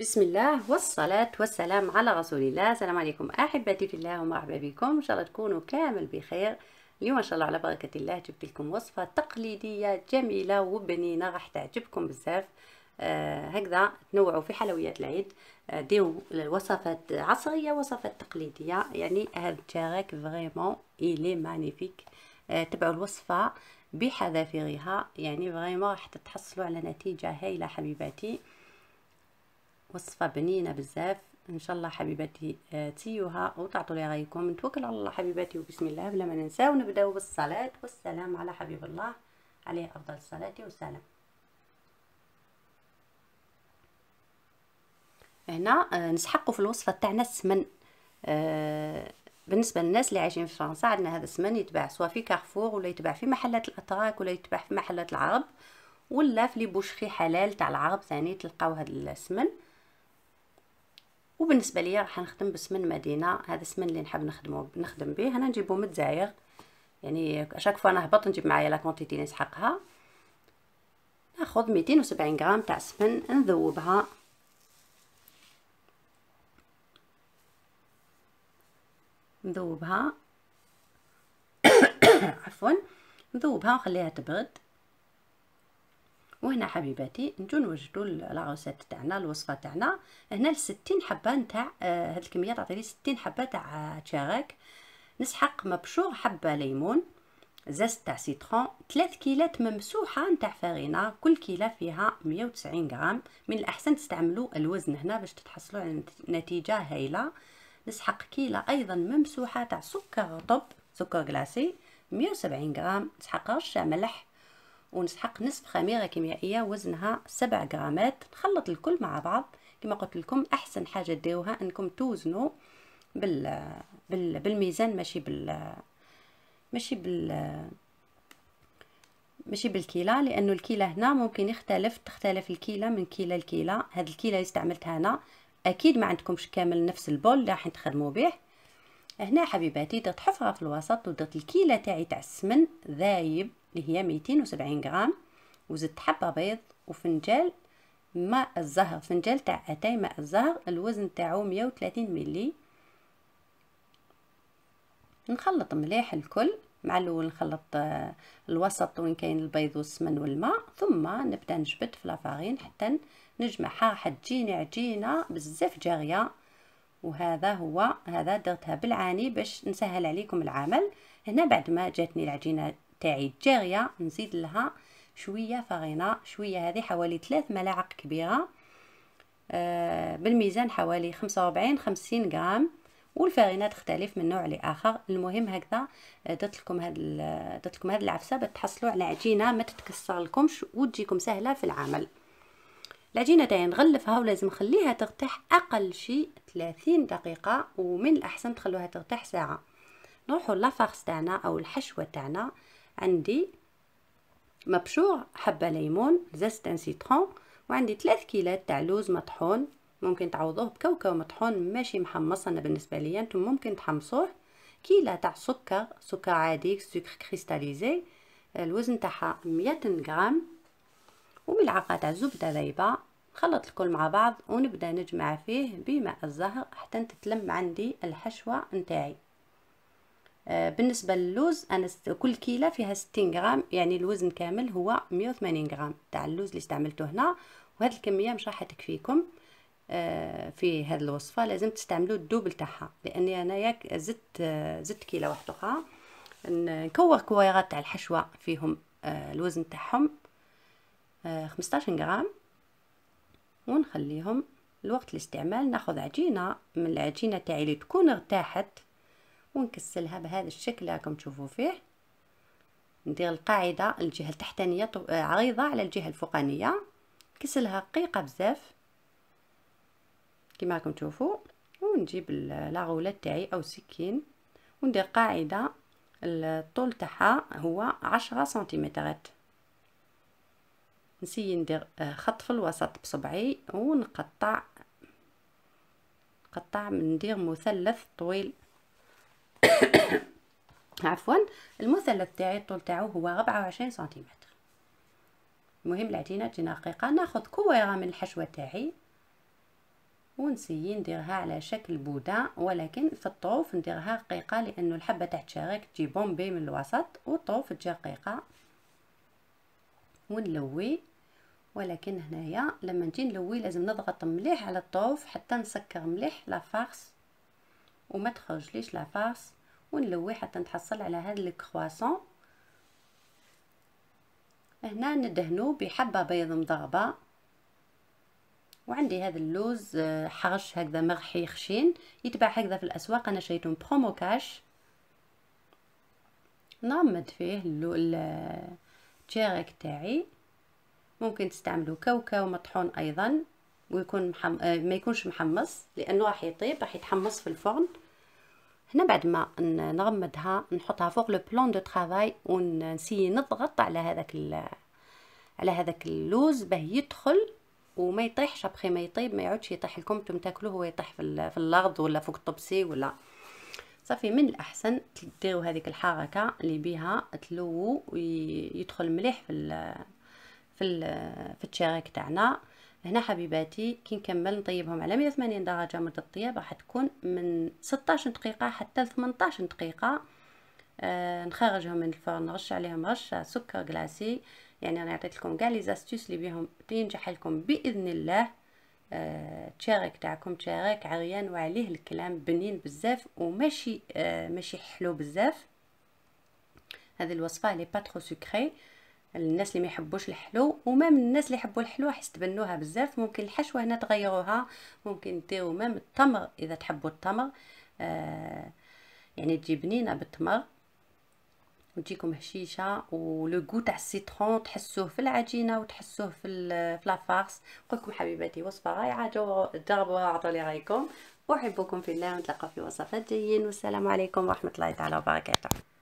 بسم الله والصلاة والسلام على رسول الله. السلام عليكم أحبتي في الله ومرحبا بكم. إن شاء الله تكونوا كامل بخير. اليوم إن شاء الله على بركة الله جبت لكم وصفة تقليدية جميلة وبنينة راح تعجبكم بزاف. آه هكذا تنوعوا في حلويات العيد. آه ديروا وصفات عصرية وصفات تقليدية. يعني هذا التشارك vraiment il est magnifique آه تبعوا الوصفة بحذافيرها. يعني vraiment راح تتحصلوا على نتيجة هايلة حبيباتي. وصفة بنينة بزاف. إن شاء الله حبيباتي آه، تسيوها وتعطوا لي رأيكم. نتوكل على الله حبيباتي وبسم الله بلا ما ننساو. نبداو بالصلاة والسلام على حبيب الله. عليه أفضل الصلاة والسلام. هنا آه، نسحقوا في الوصفة تاعنا السمن. آه، بالنسبة للناس اللي عايشين في فرنسا عندنا هذا السمن يتباع سواء في كارفور ولا يتباع في محلات الأتراك ولا يتباع في محلات العرب ولا في les boucheries حلال تاع العرب ثاني تلقاو هذا السمن. وبالنسبة لي راح نخدم بسمن مدينه هذا السمن اللي نحب نخدمه نخدم به. أنا نجيبو من الجزائر. يعني à chaque fois نهبط نجيب معايا la quantité نسحقها. ناخذ 270 غرام تاع سمن نذوبها. نذوبها. عفوا. نذوبها ونخليها تبرد. وهنا حبيباتي نجو نوجدوا la recette تاعنا الوصفة تاعنا. هنا ل 60 حبة نتاع آه هاد الكمية تعطي لي 60 حبة تاع تشارك نسحق مبشور حبة ليمون zeste تاع citron 3 كيلات ممسوحة نتاع فرينه كل كيلة فيها 190 غرام. من الأحسن تستعملوا الوزن هنا باش تتحصلوا على نتيجة هايلة. نسحق كيلة أيضا ممسوحة تاع سكر رطب سكر غلاسي 170 غرام. نسحق رشه ملح ونسحق نصف خميرة كيميائية وزنها سبع غرامات. نخلط الكل مع بعض. كما قلت لكم أحسن حاجة ديروها إنكم توزنوا بال, بال... بالميزان ماشي بال ماشي بال ماشي بالكيلة لأنه الكيلة هنا ممكن يختلف. تختلف الكيلة من كيلة لكيلة. هاد الكيلة اللي استعملتها أنا أكيد ما عندكمش كامل نفس ال bol اللي راح تخدموا به. هنا حبيباتي درت حفرة في الوسط ودرت الكيلة تاعي تاع السمن ذايب. اللي هي 270 غرام وزدت حبة بيض وفنجال ماء الزهر فنجال تاع اتاي ماء الزهر الوزن تاعو 130 ملي نخلط مليح الكل مع الأول نخلط آه، الوسط وين كاين البيض والسمن والماء ثم نبدأ نجبد في la farine حتى نجمعها راح تجيني عجينة بزاف جارية. وهذا هو هذا درتها بالعاني باش نسهل عليكم العمل. هنا بعد ما جاتني العجينة تاعي جارية نزيد لها شوية فرينه شوية هذه حوالي ثلاث ملاعق كبيرة. آه بالميزان حوالي خمسة وربعين خمسين غرام والفرينه تختلف من نوع لآخر. المهم هكذا آه، درت لكم هاد درت لكم هاد العفسة بتحصلوا على عجينة ما تتكسر لكمش وتجيكم سهلة في العمل. العجينة تاعي نغلفها ولازم نخليها ترتاح أقل شيء 30 دقيقة ومن الأحسن تخلوها ترتاح ساعة. نروحوا لافارس تاعنا أو الحشوة تاعنا. عندي مبشور حبة ليمون زستان سيترون وعندي ثلاث كيلات تاع لوز مطحون. ممكن تعوضوه بكاوكاو مطحون ماشي محمص أنا بالنسبة ليا أنتم ممكن تحمصوه. كيلة تاع سكر سكر عادي سكر كريستاليزي. الوزن تاعها 200 غرام. وملعقة تاع زبدة ذايبة. نخلط الكل مع بعض ونبدأ نجمع فيه بماء الزهر حتى تتلم عندي الحشوة نتاعي. بالنسبة للوز أنا كل كيلة فيها ستين غرام يعني الوزن كامل هو مية وثمانين غرام. تاع اللوز اللي استعملته هنا وهذه الكمية مش راح تكفيكم آه، في هذه الوصفة. لازم تستعملوا الدوبل تاعها لأني أنا ياك زدت آه، زدت كيلة واحدة أخرى. نكور كويرات تاع الحشوة فيهم الوزن تاعهم خمسطاشر غرام. ونخليهم الوقت الاستعمال ناخذ عجينة من العجينة تاعي اللي تكون ارتاحت. ونكسلها بهذا الشكل راكم تشوفوا فيه. ندير القاعدة الجهة التحتانية آه، عريضة على الجهة الفوقانية. كسلها رقيقة بزاف. كما راكم تشوفوا. ونجيب لاغولة تاعي أو سكين. وندير قاعدة الطول تاعها هو عشرة سنتيمترات. نسي ندير آه، خط في الوسط بصبعي ونقطع قطع ندير مثلث طويل. عفوا المثلث تاعي الطول تاعو هو 24 سنتيمتر. المهم العجينه تجينا رقيقه ناخذ كويرة من الحشوة تاعي ونسيي نديرها على شكل بودا ولكن في الطروف نديرها رقيقة لأنه الحبة تاع الشارك تجي بومبي من الوسط والطروف تجي رقيقة. ونلوي ولكن هنايا لما نجي نلوي لازم نضغط مليح على الطروف حتى نسكر مليح لا فارس وما تخرجليش لا فارس. ونلوي حتى نتحصل على هذا الكرواسون هنا ندهنو بحبة بيض مضربه وعندي هذا اللوز آه، حرش هكذا مرحي خشين. يتباع هكذا في الأسواق. أنا شريته Promocash. نغمد فيه التشارك تاعي. ممكن تستعملوا كاوكاو مطحون أيضا. ويكون محم... آه، ما يكونش محمص لأنه راح يطيب راح يتحمص في الفرن. هنا بعد ما نغمدها نحطها فوق le plan de travail ونسي نضغط على هذاك على هذاك اللوز باه يدخل وما يطيحش. ابخي ما يطيب ما يعودش يطيح لكم نتوما تاكلوه هو يطيح في, في الأرض ولا فوق الطبسي ولا. صافي من الأحسن ديروا هذيك الحركة اللي بها تلووا ويدخل مليح في ال في ال في التشارك تاعنا. هنا حبيباتي كي نكمل نطيبهم على 180 درجة مده الطياب راح تكون من 16 دقيقة حتى ل 18 دقيقة. آه نخرجهم من الفرن نرش عليهم رشة سكر glacé يعني أنا عطيت لكم كاع les astuces اللي بيهم تنجح لكم بإذن الله. آه تشارك تاعكم تشارك عريان وعليه الكلام بنين بزاف وماشي آه ماشي حلو بزاف. هذه الوصفة elle est pas trop sucrée الناس اللي ما يحبوش الحلو وما من الناس اللي يحبوا الحلو راح يستبنوها بزاف. ممكن الحشوة هنا تغيروها. ممكن ديروا مام التمر إذا تحبوا التمر. آه يعني تجي بنينة بالتمر وتجيكم هشيشة ولو غو تاع السيترون تحسوه في العجينة وتحسوه في في لافارس نقولكم حبيباتي وصفة رائعة. جربوها عطوا لي رأيكم. احبكم في الله. ونتلاقاو في وصفات جايين. والسلام عليكم ورحمة الله تعالى وبركاته.